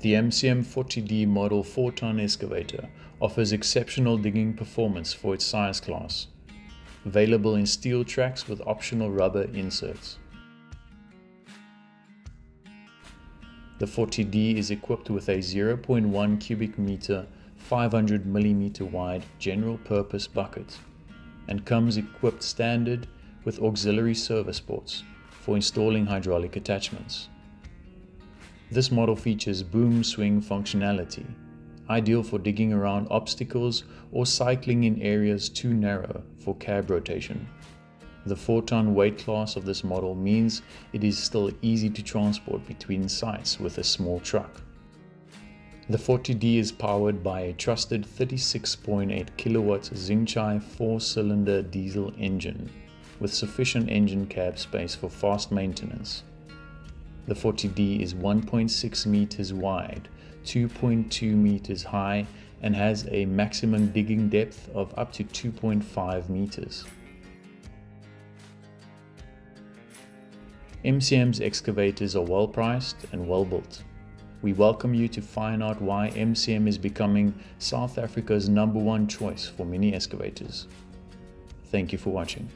The MCM 40D Model 4 ton excavator offers exceptional digging performance for its size class. Available in steel tracks with optional rubber inserts. The 40D is equipped with a 0.1 cubic meter 500 millimeter wide general purpose bucket and comes equipped standard with auxiliary service ports for installing hydraulic attachments. This model features boom swing functionality, ideal for digging around obstacles or cycling in areas too narrow for cab rotation. The 4-ton weight class of this model means it is still easy to transport between sites with a small truck. The 40D is powered by a trusted 36.8 kilowatt Zhongchai 4-cylinder diesel engine with sufficient engine cab space for fast maintenance. The 40D is 1.6 meters wide, 2.2 meters high, and has a maximum digging depth of up to 2.5 meters. MCM's excavators are well priced and well built. We welcome you to find out why MCM is becoming South Africa's number one choice for mini excavators. Thank you for watching.